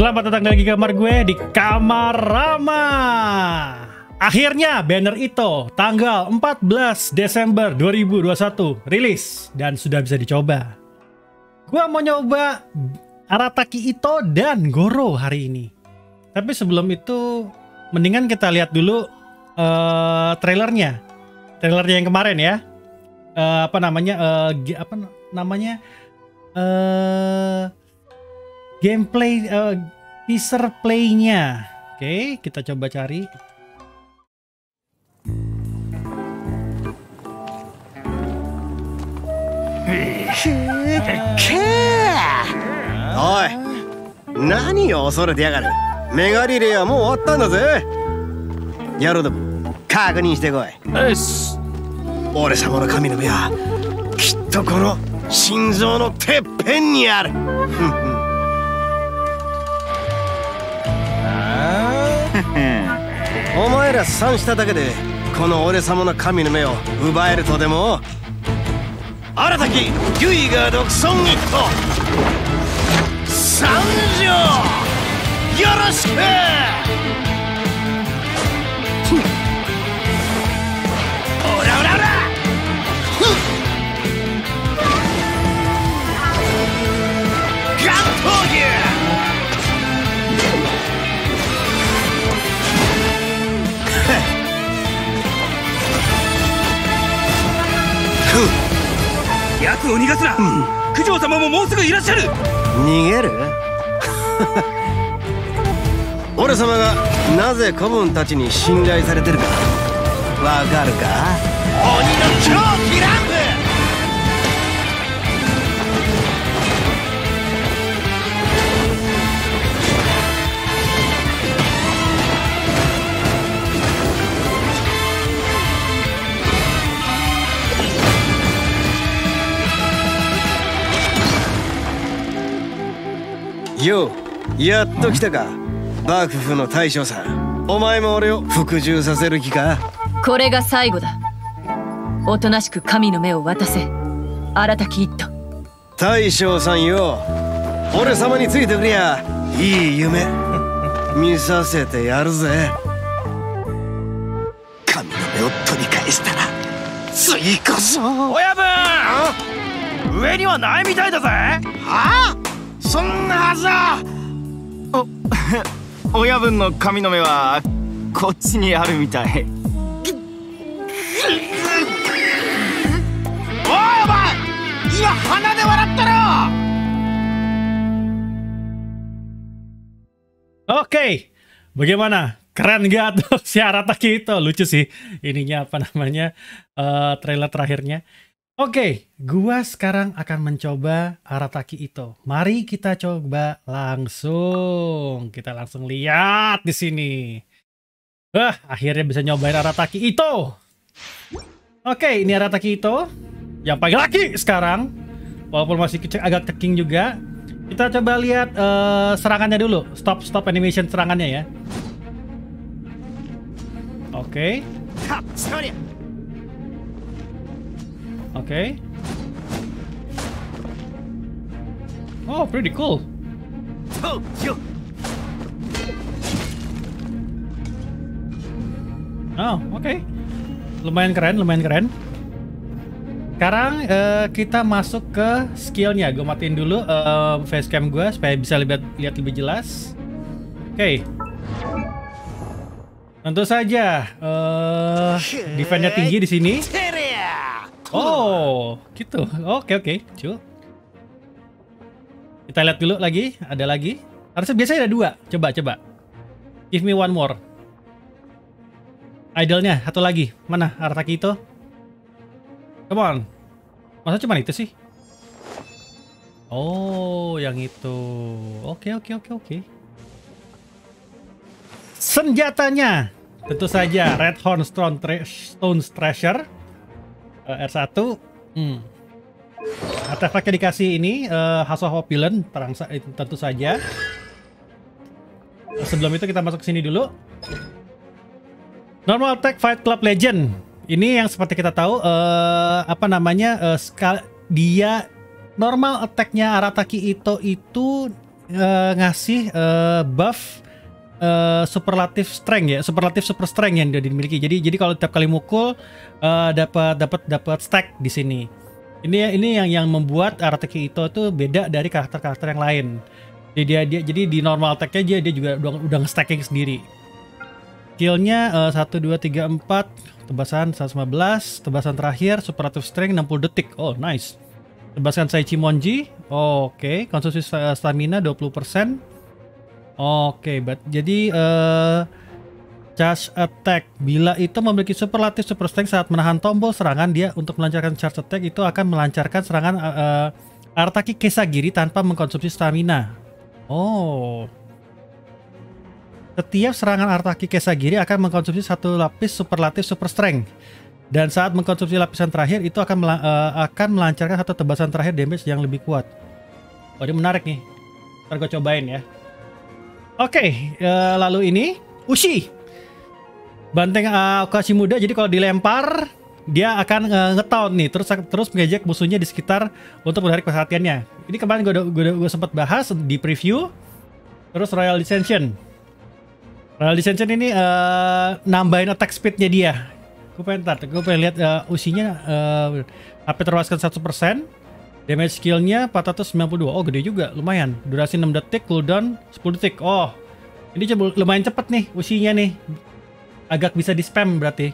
Selamat datang lagi kamar gue di Kamar Rama. Akhirnya banner itu tanggal 14 Desember 2021 rilis dan sudah bisa dicoba. Gua mau nyoba Arataki Ito dan Goro hari ini. Tapi sebelum itu mendingan kita lihat dulu uh, trailernya. Trailernya yang kemarin ya. Uh, apa namanya? Uh, apa namanya? Uh, gameplay uh, teaser playnya. Oke, okay, kita coba cari. Oi, nani yo osoro de yagaru. Mega relay ya mou attan da ze. Yaro domo, kakunin shite koi. Yes. 俺様の shinzō no teppen ni aru.。お前ら賛しただけでこの俺様の神の目を奪えるとでも？新たきデュイガー独尊一歩参上！よろしく！奴を逃がすな、九条様ももうすぐいらっしゃる。逃げる？俺様がなぜ子分たちに信頼されてるか。わかるか？鬼の狂気乱舞ようやっと来たか。幕府の大将さん。お前も俺を服従させる気か？これが最後だ。おとなしく神の目を渡せ。新たき一途。大将さんよ俺様についてくりゃいい夢。見させてやるぜ。神の目を取り返したら次こそ親分上にはないみたいだぜ。はあ？そんなはずはお親分の神の目はこっちにあるみたいおいお前今鼻で笑ったろ Oke, bagaimana? Keren gak tuh si Arataki itu? Lucu sih ininya apa namanya uh, trailer terakhirnya. Oke, gua sekarang akan mencoba Arataki itu. Mari kita coba langsung. Kita langsung lihat di sini. Wah, akhirnya bisa nyobain Arataki itu. Oke, ini Arataki itu yang paling laki sekarang. Walaupun masih kecil, agak keking juga. Kita coba lihat uh, serangannya dulu. Stop stop animation serangannya ya. Oke. Okay. Oke. Okay. Oh, pretty cool. Oh, oke. Okay. Lumayan keren, lumayan keren. Sekarang uh, kita masuk ke skillnya. Gue matiin dulu uh, facecam gue supaya bisa lihat lihat lebih jelas. Oke. Okay. Tentu saja uh, defense-nya tinggi di sini. Oh, gitu. Oke, oke. Cu. Kita lihat dulu lagi. Ada lagi. Harusnya biasanya ada dua. Coba, coba. Give me one more. Idolnya, satu lagi. Mana Artaki itu? Come on. Masa cuma itu sih? Oh, yang itu. Oke, oke, oke, oke. Senjatanya. Tentu saja Red Horn Stone Treasure. Uh, R1. Hmm. Artefaknya dikasih ini uh, House of Opulent, terang tentu saja. Sebelum itu kita masuk ke sini dulu. Normal Attack Fight Club Legend. Ini yang seperti kita tahu uh, apa namanya uh, dia normal attack-nya Arataki Ito itu eh, ngasih eh, buff eh, superlatif strength ya, superlatif super strength yang dia dimiliki. Jadi jadi kalau tiap kali mukul eh, dapat dapat dapat stack di sini. Ini ini yang yang membuat Arataki itu tuh beda dari karakter-karakter yang lain. Jadi dia, dia jadi di normal attack-nya dia dia juga udah udah nge-stacking sendiri. Skillnya eh, 1 2 3 4 tebasan 115, tebasan terakhir superlative strength 60 detik. Oh, nice. Tebasan Saichi Monji. Oh, Oke, konsumsi sta- stamina 20%. Oke, but jadi eh charge attack bila itu memiliki superlatif super strength saat menahan tombol serangan dia untuk melancarkan charge attack itu akan melancarkan serangan eh, Artaki Kesagiri tanpa mengkonsumsi stamina. Oh. Setiap serangan Artaki Kesagiri akan mengkonsumsi satu lapis superlatif super strength. Dan saat mengkonsumsi lapisan terakhir itu akan eh, akan melancarkan satu tebasan terakhir damage yang lebih kuat. Oh, ini menarik nih. Ntar gue cobain ya. Oke, eh, lalu ini Ushi. Banteng uh, muda jadi kalau dilempar dia akan eh, nge-taunt nih terus terus mengejek musuhnya di sekitar untuk menarik perhatiannya. Ini kemarin gue gue sempat bahas di preview. Terus Royal Dissension. Royal Dissension ini eh, nambahin attack speednya dia. Gue pengen ntar, gue pengen lihat eh, usinya uh, HP terluaskan 100%. Damage skillnya 492. Oh gede juga, lumayan. Durasi 6 detik, cooldown 10 detik. Oh, ini coba lumayan cepet nih usinya nih. Agak bisa di spam berarti.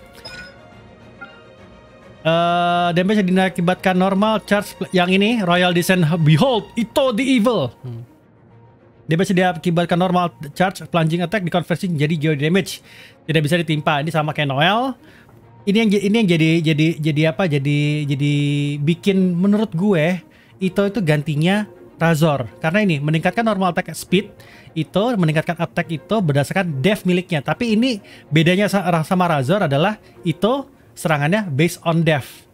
Eh damage yang diakibatkan normal charge yang ini Royal Descent Behold Ito the Evil. Hmm. Damage yang diakibatkan normal charge plunging attack dikonversi menjadi geo damage. Tidak bisa ditimpa. Ini sama kayak Noel. Ini yang ini yang jadi jadi jadi apa? Jadi jadi bikin menurut gue Ito itu gantinya Razor. Karena ini meningkatkan normal attack speed itu meningkatkan attack itu berdasarkan def miliknya. Tapi ini bedanya sa- sama Razor adalah itu serangannya based on def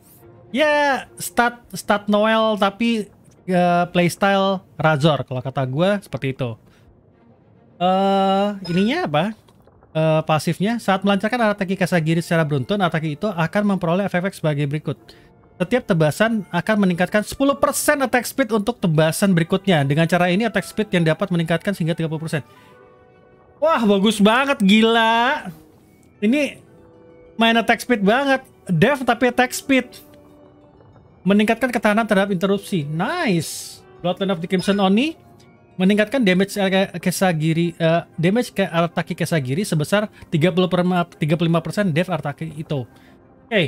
ya stat stat Noel tapi eh, playstyle Razor. Kalau kata gue seperti itu. Eh ininya apa Eh, pasifnya saat melancarkan Arataki Kasagiri secara beruntun Arataki itu akan memperoleh efek-efek sebagai berikut setiap tebasan akan meningkatkan 10% attack speed untuk tebasan berikutnya. Dengan cara ini attack speed yang dapat meningkatkan hingga 30%. Wah, bagus banget, gila. Ini main attack speed banget. Dev tapi attack speed. Meningkatkan ketahanan terhadap interupsi. Nice. Bloodline of the Crimson Oni meningkatkan damage Kesagiri eh, damage ke Artaki Kesagiri sebesar 30 35% dev Artaki itu. Oke.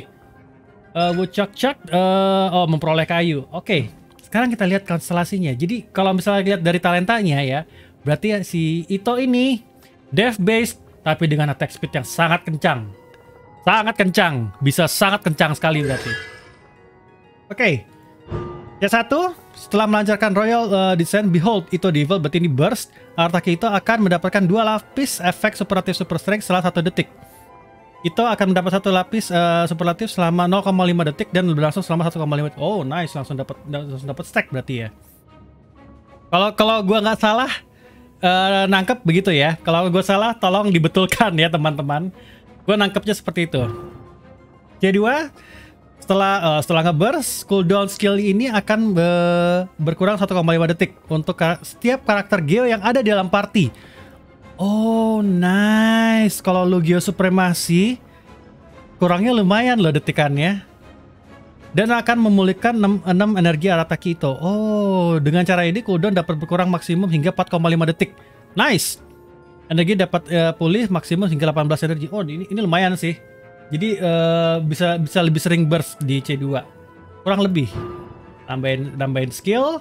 Eh, Woodchuck Chuck eh, oh memperoleh kayu. Oke. Sekarang kita lihat konstelasinya. Jadi kalau misalnya lihat dari talentanya ya, berarti ya si Ito ini dev based tapi dengan attack speed yang sangat kencang. Sangat kencang, bisa sangat kencang sekali berarti. Oke. Yang satu, setelah melancarkan Royal uh, Descent, Behold, Ito Devil, berarti ini burst, Artaki itu akan mendapatkan dua lapis efek superatif super strength setelah satu detik. Itu akan mendapat satu lapis uh, superlatif selama 0,5 detik dan berlangsung selama 1,5 detik. Oh, nice, langsung dapat langsung dapat stack berarti ya. Kalau kalau gua nggak salah eh, nangkep begitu ya. Kalau gua salah tolong dibetulkan ya teman-teman. Gua nangkepnya seperti itu. C2 setelah eh, setelah ngeburst cooldown skill ini akan be- berkurang 1,5 detik untuk kar- setiap karakter Geo yang ada di dalam party. Oh, nice. Kalau lu Geo Supremasi kurangnya lumayan loh detikannya. Dan akan memulihkan 6, 6 energi Arataki itu. Oh, dengan cara ini cooldown dapat berkurang maksimum hingga 4,5 detik. Nice. Energi dapat eh, pulih maksimum hingga 18 energi. Oh, ini ini lumayan sih. Jadi eh, bisa bisa lebih sering burst di C2. Kurang lebih. Tambahin tambahin skill.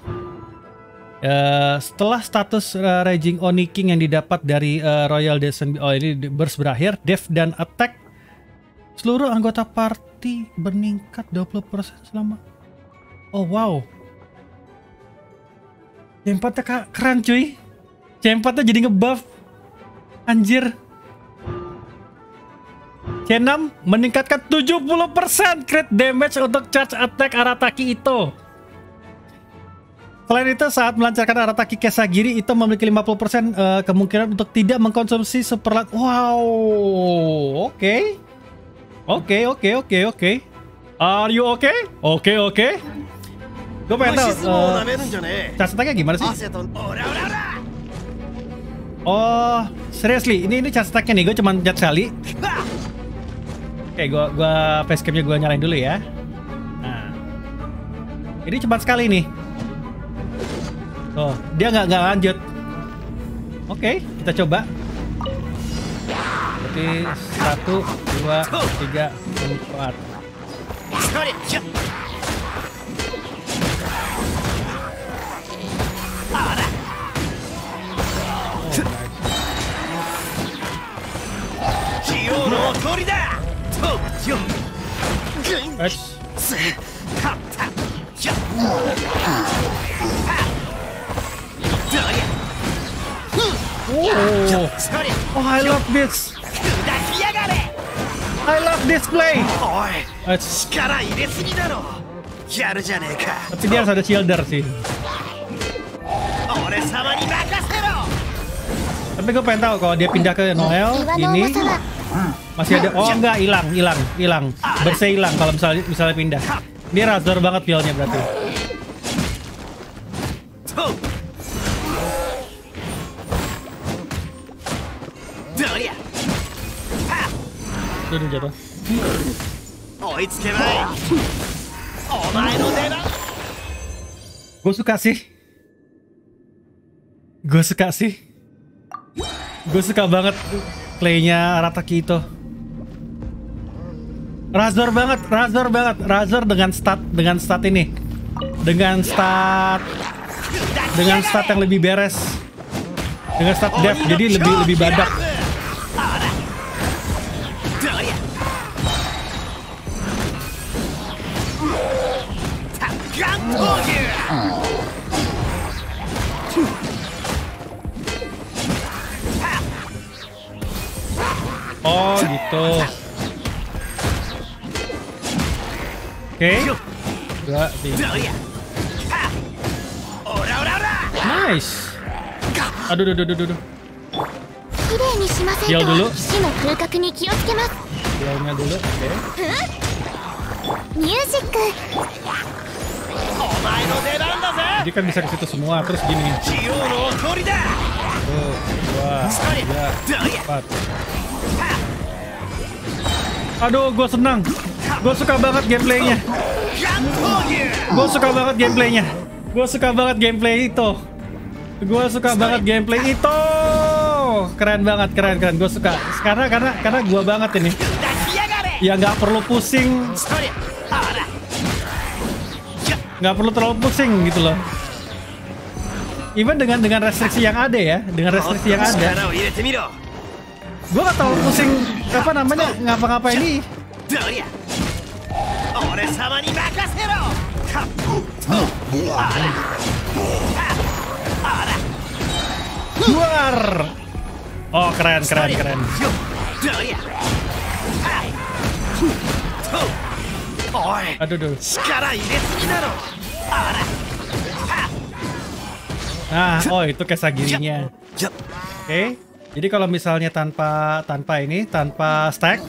Eh, setelah status eh, Raging Oni King yang didapat dari eh, Royal Descent oh ini burst berakhir, def dan attack seluruh anggota party meningkat 20% selama Oh wow. C4-nya ka- keren cuy. C4-nya jadi ngebuff. Anjir. C6 meningkatkan 70% crit damage untuk charge attack Arataki itu. Selain itu, saat melancarkan Arataki Kesagiri, itu memiliki 50% uh, eh, kemungkinan untuk tidak mengkonsumsi superlat. Wow, oke. Okay. Oke, okay, oke, okay, oke, okay, oke. Okay. Are you okay? Oke, okay, oke. Okay. Gue pengen tau, uh, charge attack-nya gimana sih? Oh, seriously, ini ini charge attack-nya nih, gue cuma jat sekali. Oke, gua gua facecamnya gua nyalain dulu ya. Nah, ini cepat sekali nih. Oh, dia nggak nggak lanjut. Oke, kita coba. Berarti satu, dua, tiga, empat. そりゃひゃあら Oh, 器用の鳥だとよ Aç. Oh. oh, I love this. I love this play. Aç. Tapi dia harus ada shielder sih. Tapi gue pengen tahu kalau dia pindah ke Noel ini masih ada. Oh enggak, hilang, hilang, hilang. bersih hilang kalau misalnya misalnya pindah. ini razor banget pialnya berarti. Oh, jatuh. Gue suka sih. Gue suka sih. Gue suka banget playnya Rataki itu. Razor banget, Razor banget, Razor dengan stat dengan stat ini. Dengan stat dengan stat yang lebih beres. Dengan stat death jadi lebih lebih badak. Oh gitu. Oke. Okay. Nice. Aduh, aduh, aduh, aduh. Heal dulu. Healnya dulu, oke. Okay. Music. Jadi kan bisa ke situ semua, terus gini. Satu, dua, tiga, empat. Aduh, gue senang. Gue suka banget gameplaynya. Gue suka banget gameplaynya. Gue suka banget gameplay itu. Gue suka banget gameplay itu. Keren banget, keren keren. Gue suka. Karena karena karena gue banget ini. Ya nggak perlu pusing. Nggak perlu terlalu pusing gitu loh. Even dengan dengan restriksi yang ada ya, dengan restriksi yang ada. Gue gak terlalu pusing apa namanya ngapa-ngapa ini. どりゃ俺様に任せろかあらあら Luar. Oh keren keren keren. よどりゃはいとおい Aduh duh. 力入れすぎだろあら Nah, oh itu kesagirinya. や Oke. Jadi kalau misalnya tanpa tanpa ini, tanpa stack,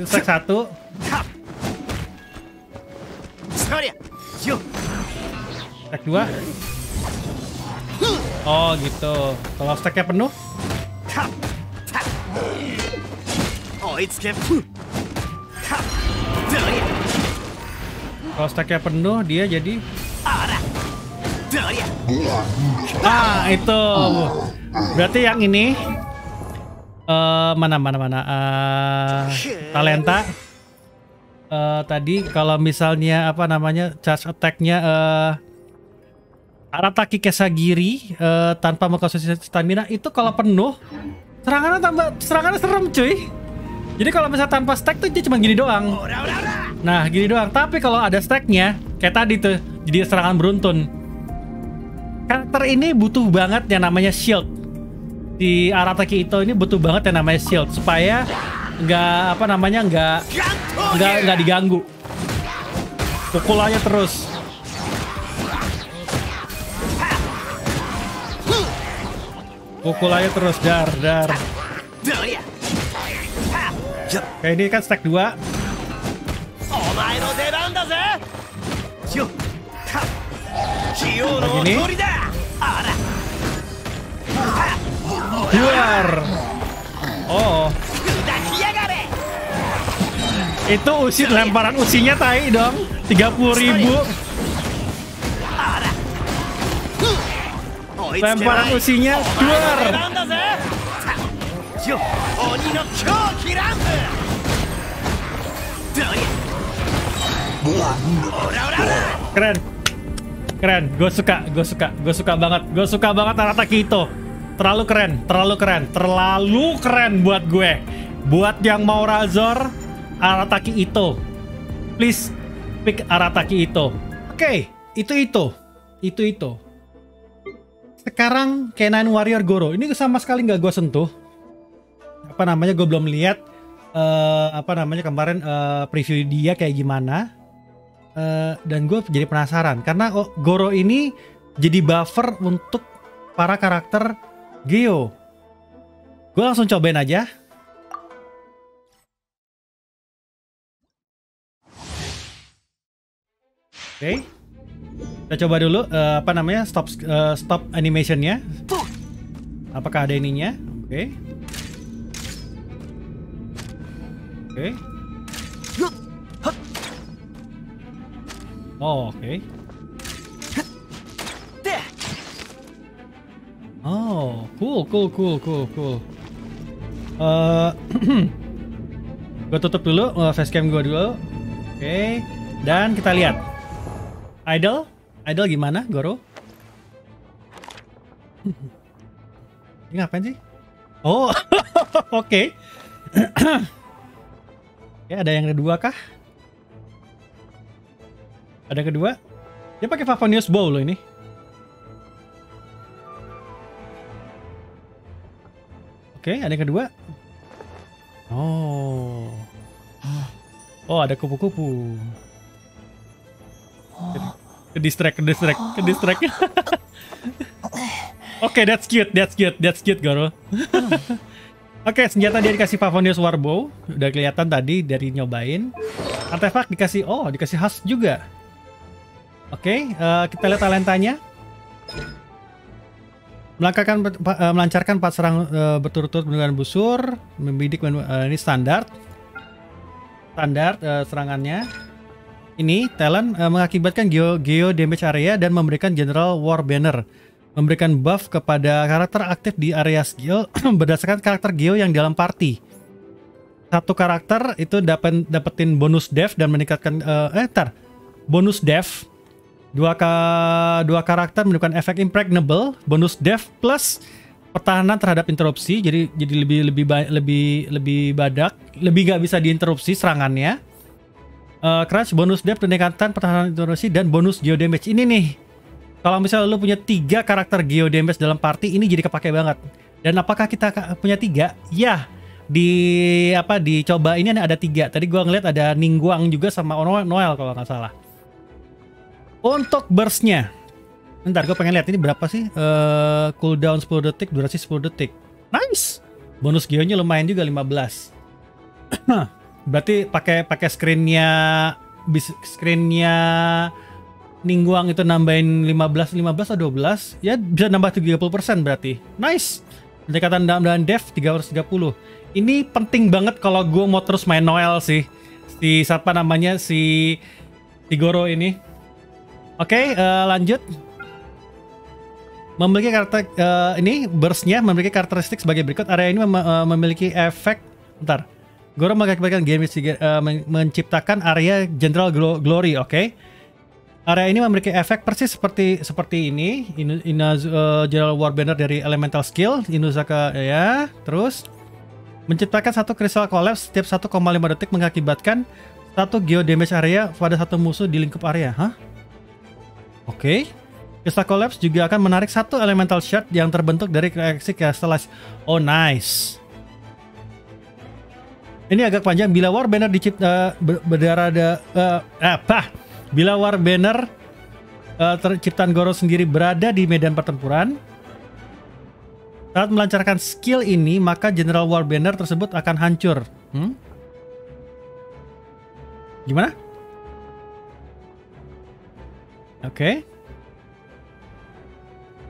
Rusak satu. Stack dua. Oh gitu. Kalau stacknya penuh. Kalau stacknya penuh dia jadi. Ah itu. Berarti yang ini uh, mana mana mana uh, talenta uh, tadi kalau misalnya apa namanya charge attacknya uh, Arataki Kesagiri uh, tanpa mengkonsumsi stamina itu kalau penuh serangannya tambah serangannya serem cuy. Jadi kalau misalnya tanpa stack tuh dia cuma gini doang. Nah, gini doang. Tapi kalau ada stacknya, kayak tadi tuh, jadi serangan beruntun. Karakter ini butuh banget yang namanya shield di Arataki itu ini butuh banget yang namanya shield supaya nggak apa namanya nggak nggak nggak diganggu. Pukulannya terus. Pukulannya terus dar dar. Oke ini kan stack 2 Begini Healer. Oh, oh. Itu usi lemparan usinya tai dong. 30 ribu. Lemparan usinya Healer Keren. Keren, gue suka, gue suka, gue suka banget, gue suka banget narata Kito. Terlalu keren, terlalu keren, terlalu keren buat gue. Buat yang mau Razor, Arataki itu. Please pick Arataki itu. Oke, itu itu. Itu itu. Sekarang K9 Warrior Goro. Ini sama sekali nggak gue sentuh. Apa namanya? Gue belum lihat eh, apa namanya kemarin eh, preview dia kayak gimana. Eh, dan gue jadi penasaran karena oh, Goro ini jadi buffer untuk para karakter Geo. Gue langsung cobain aja. Oke. Kita coba dulu eh, apa namanya stop eh, stop animationnya. Apakah ada ininya? Oke. Oke. Oh, oke. Oh, cool, cool, cool, cool, cool. Eh, gue tutup dulu uh, facecam gue dulu. Oke, dan kita lihat. Idol, idol gimana, Goro? Ini ngapain sih? Oh, oke. ya, ada yang kedua kah? Ada kedua? Dia pakai Favonius Bow loh ini. Oke, ada yang kedua. Oh. Oh, ada kupu-kupu. Ke distract, ke distract, ke distract. Oke, that's cute, that's cute, that's cute, Goro. Oke, senjata dia dikasih Favonius Warbow. Udah kelihatan tadi dari nyobain. Artefak dikasih, oh, dikasih khas juga. Oke, eh, kita lihat talentanya. Eh, melancarkan empat serang eh, berturut-turut menggunakan busur, membidik eh, ini standar. Standar serangannya. Ini talent mengakibatkan geo, geo damage area dan memberikan general war banner. Memberikan buff kepada karakter aktif di area skill berdasarkan karakter geo yang dalam party. Satu karakter itu dapat dapetin bonus def dan meningkatkan eh, tar, bonus def Dua, ka, dua karakter mendapatkan efek impregnable, bonus def plus pertahanan terhadap interupsi. Jadi jadi lebih lebih lebih lebih badak, lebih gak bisa diinterupsi serangannya. Eh, crash bonus def peningkatan pertahanan interupsi dan bonus geo damage. Ini nih. Kalau misalnya lu punya tiga karakter geo damage dalam party ini jadi kepake banget. Dan apakah kita punya tiga? Ya. Di apa dicoba ini ada tiga. Tadi gua ngeliat ada Ningguang juga sama Noel kalau nggak salah. Untuk burstnya. Bentar gue pengen lihat ini berapa sih? Eh Cooldown 10 detik Durasi 10 detik. Nice. Bonus geonya lumayan juga 15 Berarti pakai pakai screennya bis- Screennya Ningguang itu nambahin 15 15 atau 12 Ya bisa nambah 30% berarti. Nice. Pendekatan dalam dan dev 330 Ini penting banget kalau gue mau terus main Noel sih. Si siapa namanya? Si Si Goro ini Oke, eh, lanjut. Memiliki karakter eh, ini burstnya memiliki karakteristik sebagai berikut. Area ini mem- eh, memiliki efek. Bentar. Goro mengakibatkan game men- menciptakan area General Glo- Glory. Oke. Area ini memiliki efek persis seperti seperti ini. Inu, Inaz, eh, General War Banner dari Elemental Skill. Inuzaka ya. Terus menciptakan satu Crystal Collapse setiap 1,5 detik mengakibatkan satu Geo Damage area pada satu musuh di lingkup area. Hah? Oke. Crystal Collapse juga akan menarik satu elemental shard yang terbentuk dari reaksi Crystallize. Oh, nice. Ini agak panjang. Bila War Banner dicipta ber, berdarah ada eh, apa? Bila War Banner eh, terciptaan Goro sendiri berada di medan pertempuran, saat melancarkan skill ini, maka General War Banner tersebut akan hancur. Hmm? Gimana? Oke.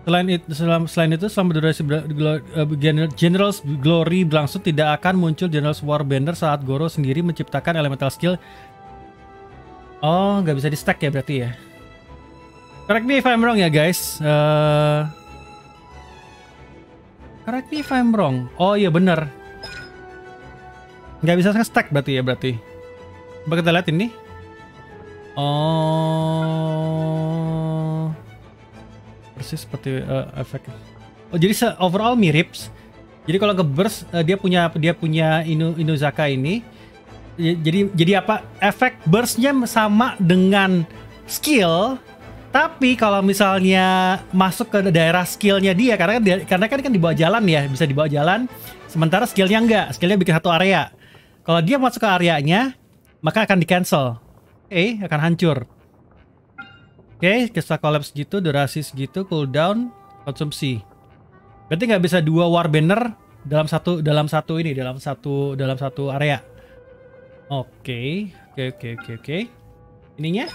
Selain itu, selain, itu selama durasi General's Glory berlangsung tidak akan muncul General's Warbender saat Goro sendiri menciptakan elemental skill. Oh, nggak bisa di stack ya berarti ya. Correct me if I'm wrong ya guys. Eh, correct me if I'm wrong. Oh iya bener. Nggak bisa stack berarti ya berarti. Coba kita lihat ini. Oh persis seperti eh, efek. Oh jadi overall mirip. Jadi kalau ke burst eh, dia punya dia punya Inu, Inuzaka ini. J- Jadi jadi apa? Efek burstnya sama dengan skill. Tapi kalau misalnya masuk ke daerah skillnya dia karena kan karena kan kan dibawa jalan ya bisa dibawa jalan. Sementara skillnya enggak, skillnya bikin satu area. Kalau dia masuk ke areanya maka akan di cancel. Oke, akan hancur. Oke, kita collapse gitu, durasi segitu, cooldown, konsumsi. Berarti nggak bisa dua warbender dalam satu dalam satu ini, dalam satu dalam satu area. Oke, oke, oke, oke, oke. Ininya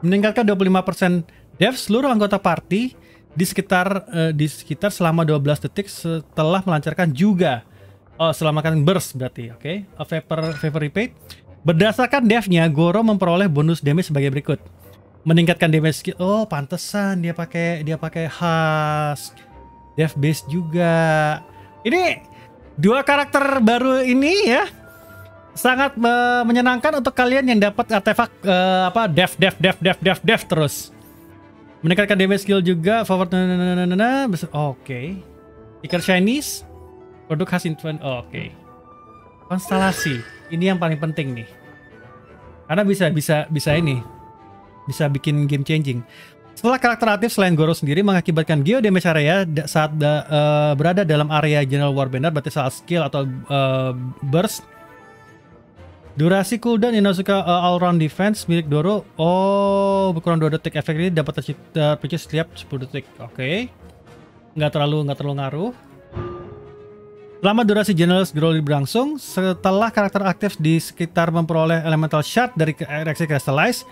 meningkatkan 25% dev seluruh anggota party di sekitar eh, di sekitar selama 12 detik setelah melancarkan juga. Oh, selama kan burst berarti, oke. A Vapor Vapor Repeat. Berdasarkan devnya, Goro memperoleh bonus damage sebagai berikut meningkatkan damage skill. Oh, pantesan dia pakai dia pakai husk. Dev base juga. Ini dua karakter baru ini ya sangat eh, menyenangkan untuk kalian yang dapat artefak eh, apa dev dev dev dev dev dev terus. Meningkatkan damage skill juga forward na- na- na- na- na- Oke. Stiker Chinese produk khas oh, Oke. Konstelasi. Ini yang paling penting nih. Karena bisa bisa bisa ini bisa bikin game changing. Setelah karakter aktif selain Goro sendiri mengakibatkan geo damage area saat da- eh, berada dalam area General Warbender berarti saat skill atau eh, burst. Durasi cooldown Inosuka eh, all round defense milik Doro oh berkurang 2 detik efek ini dapat terci- terpikir setiap 10 detik. Oke. Nggak terlalu nggak terlalu ngaruh. Selama durasi General's Glory berlangsung, setelah karakter aktif di sekitar memperoleh elemental shard dari reaksi Crystallize,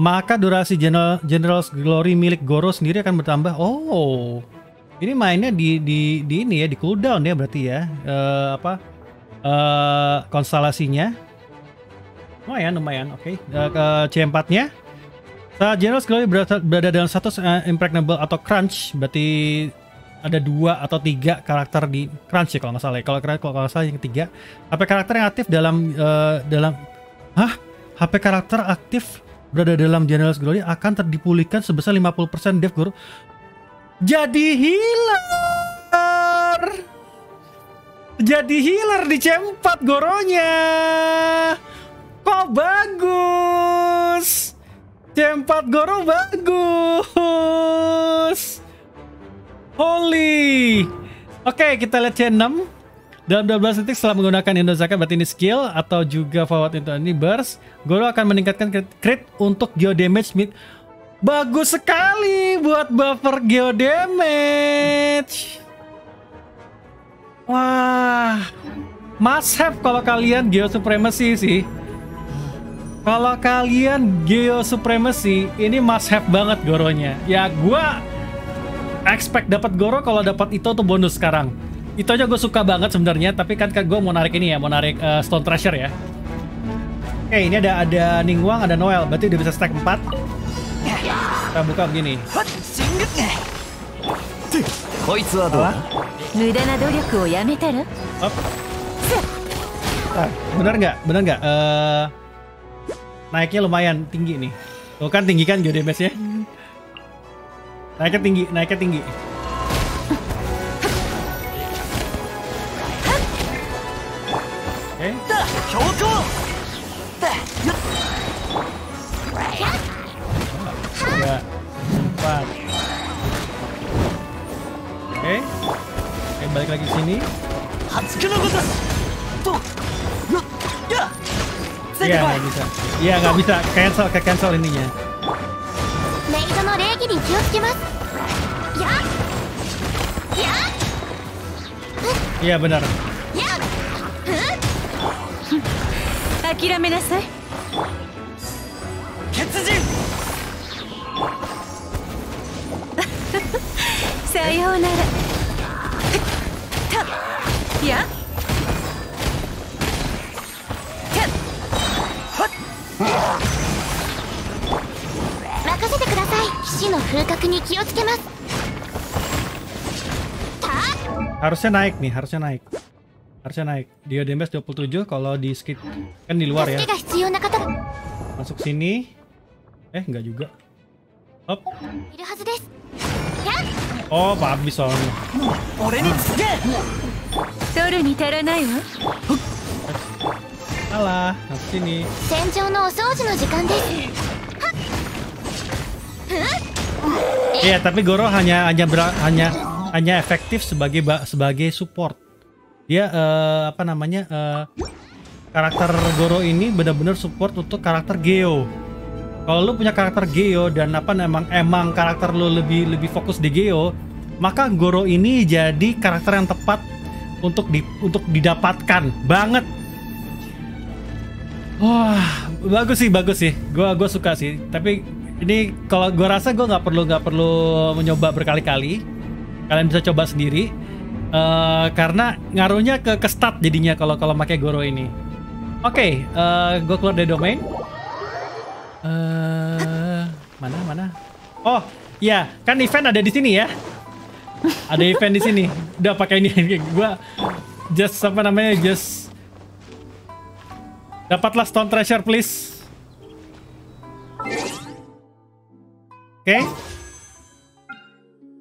maka durasi General General's Glory milik Goro sendiri akan bertambah. Oh, ini mainnya di di di ini ya di cooldown ya berarti ya Eh, apa eh konstelasinya. Lumayan, lumayan. Oke, Eh, ke C4-nya. Saat General's Glory berada, berada dalam status eh, impregnable atau crunch, berarti ada dua atau tiga karakter di crunch ya kalau nggak salah. ya. Kalau kalau nggak salah yang ketiga, HP karakter yang aktif dalam eh, dalam hah HP karakter aktif berada dalam General's Glory akan terdipulihkan sebesar 50% dev guru. Jadi healer. Jadi healer di C4 goronya. Kok bagus? C4 goro bagus. Holy. Oke, kita lihat C6. Dalam 12 detik setelah menggunakan Indozaka berarti ini skill atau juga forward into ini burst, Goro akan meningkatkan crit, crit untuk geo damage mid. Bagus sekali buat buffer geo damage. Wah, must have kalau kalian geo supremacy sih. Kalau kalian geo supremacy, ini must have banget goronya. Ya gua expect dapat Goro kalau dapat itu tuh bonus sekarang. Itu aja gue suka banget sebenarnya, tapi kan, kan gue mau narik ini ya, mau narik uh, Stone Treasure ya. Oke, ini ada ada Ningguang, ada Noel, berarti udah bisa stack 4. Kita buka begini. Salah. Ah, bener nggak? Bener nggak? Uh, naiknya lumayan tinggi nih. Tuh kan tinggi kan geodemesnya. Naiknya tinggi, naiknya tinggi. Eh? Iya, nggak bisa. Iya, nggak bisa. Cancel, ke cancel ininya. に気をつけます。やや Iya benar. や諦めなさい。血人 さようなら。たや ください騎士の風格に気をつけますた Harusnya naik nih, harusnya naik. Harusnya naik. Dia damage 27 kalau di skip kan di luar 助 ya. けが必要な方が Masuk sini. Eh, enggak juga. Hop. いるはずですやっ Oh, habis soalnya. 俺につけ取るに足らないわ Alah, masuk sini. 戦場のお掃除の時間です Iya, tapi Goro hanya hanya ber- hanya hanya efektif sebagai ba- sebagai support. Dia eh, apa namanya? eh, karakter Goro ini benar-benar support untuk karakter Geo. Kalau lu punya karakter Geo dan apa emang emang karakter lu lebih lebih fokus di Geo, maka Goro ini jadi karakter yang tepat untuk di untuk didapatkan banget. Wah, bagus sih, bagus sih. Gua gua suka sih. Tapi ini kalau gua rasa gua nggak perlu nggak perlu mencoba berkali-kali. Kalian bisa coba sendiri. Eh, karena ngaruhnya ke ke stat jadinya kalau kalau pakai Goro ini. Oke, eh gue keluar dari domain. Eh, mana mana? Oh, iya, kan event ada di sini ya. Ada event di sini. Udah pakai ini. Gua just apa namanya? Just Dapatlah Stone Treasure, please. Oke.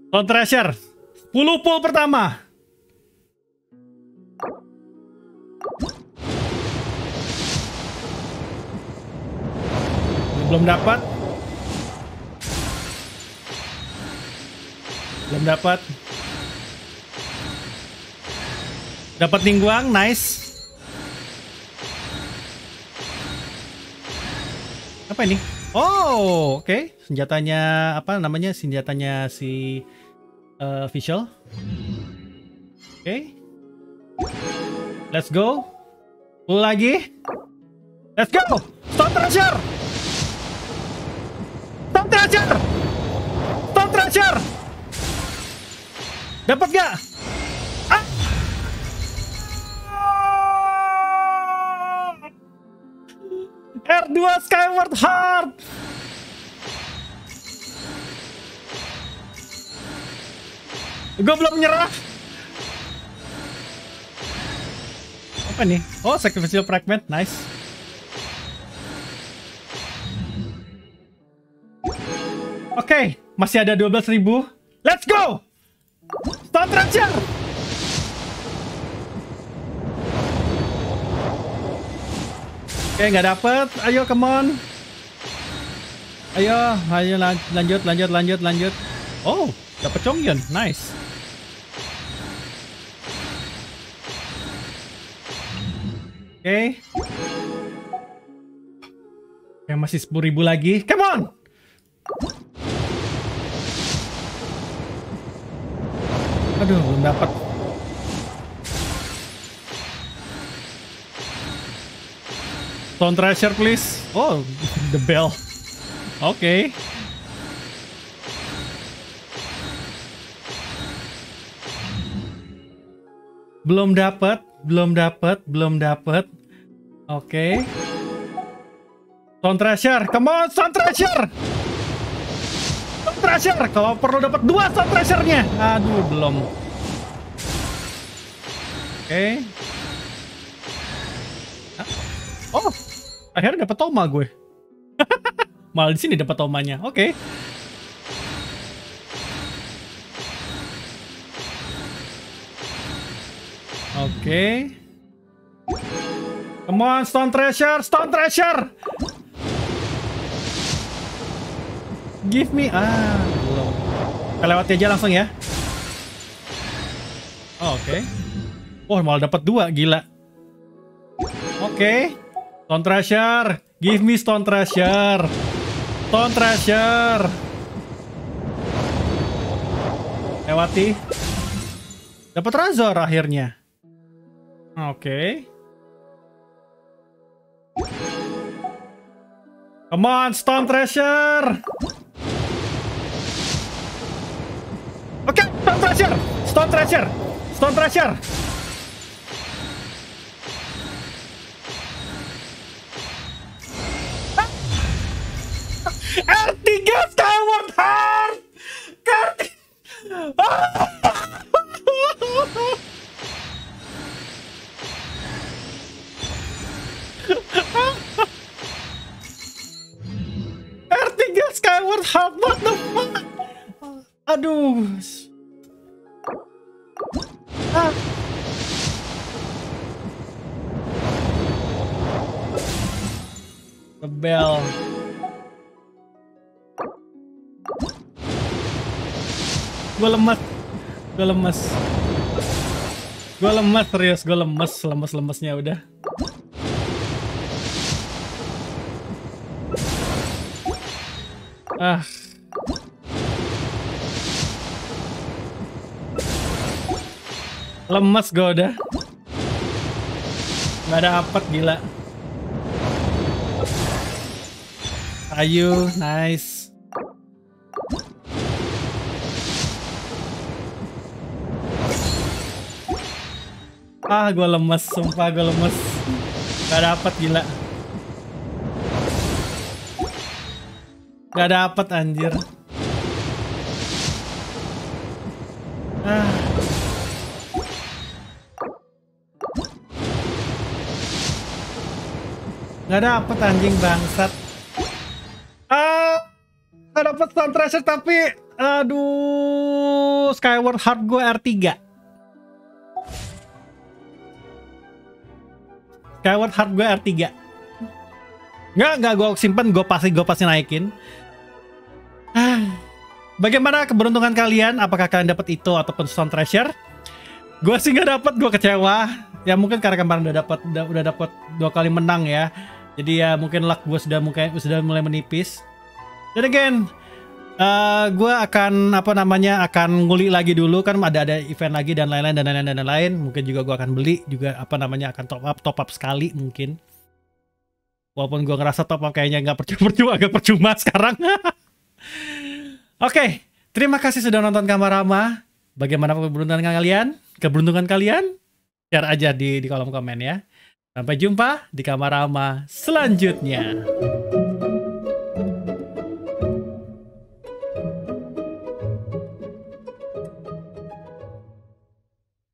Stone Treasure. 10 pull pertama. Belum dapat. Belum dapat. Dapat Ningguang, nice. Apa ini? Oh, oke. Senjatanya apa namanya? Senjatanya si eh, Visual. Oke. Let's go. Pull lagi. Let's go. Stone Treasure. Stone Treasure. Stone Treasure. Dapat gak? R2 Skyward Heart. Gue belum nyerah. Apa nih? Oh, Sacrificial Fragment. Nice. Oke, masih ada 12.000. Let's go! Stone Treasure! Oke, nggak dapet. Ayo, come on. Ayo, ayo lan- lanjut, lanjut, lanjut, lanjut. Oh, dapet Chonghyun. Nice. Oke. Oke, masih 10.000 lagi. Come on! Aduh, belum dapat. Stone Treasure, please. Oh, the bell. Oke. Belum dapat, belum dapat, belum dapat. Oke. Stone Treasure, come on, Stone Treasure. Stone Treasure, kalau perlu dapat dua Stone Treasure-nya. Aduh, belum. Oke. Ah, Oh, akhirnya dapat Toma gue. Malah di sini dapat Tomanya. Oke. Oke. Come on, Stone Treasure, Stone Treasure. Give me ah. Kita lewati aja langsung ya. Oh, Oke. Wah, malah dapat dua, gila. Oke. Stone Treasure, give me Stone Treasure. Stone Treasure. Lewati. Dapat Razor akhirnya. Oke. Come on, Stone Treasure. Oke, Stone Treasure. Stone Treasure. Stone Treasure. R3 Skyward Heart. Karti. R3 Skyward Heart. What the fuck? Aduh. Ah. Rebel. Gue lemas. Gue lemas. Gue lemas serius, gue lemes, lemes-lemesnya udah. Ah. Lemes gue udah. Gak dapet gila. Ayu, nice. Ah, gue lemes, sumpah gue lemes. Gak dapet gila. Gak dapet anjir. Ah. Gak dapet anjing bangsat. Ah, gak dapet Stone Treasure tapi aduh Skyward Heart gue R3. Skyward Heart gue R3. Nggak, nggak gue simpen, gue pasti gue pasti naikin. Ah, Bagaimana keberuntungan kalian? Apakah kalian dapat itu ataupun Stone Treasure? Gue sih nggak dapat, gue kecewa. Ya mungkin karena kemarin udah dapat udah, udah dapat dua kali menang ya. Jadi ya mungkin luck gue sudah mungkin sudah mulai menipis. Dan again, uh, gue akan apa namanya akan nguli lagi dulu kan ada ada event lagi dan lain-lain dan lain-lain dan lain-lain. Mungkin juga gue akan beli juga apa namanya akan top up top up sekali mungkin. Walaupun gue ngerasa top up kayaknya nggak percuma agak percuma sekarang. Oke, terima kasih sudah nonton Kamarama. Bagaimana keberuntungan kalian? Keberuntungan kalian? Share aja di di kolom komen ya. Sampai jumpa di Kamarama selanjutnya.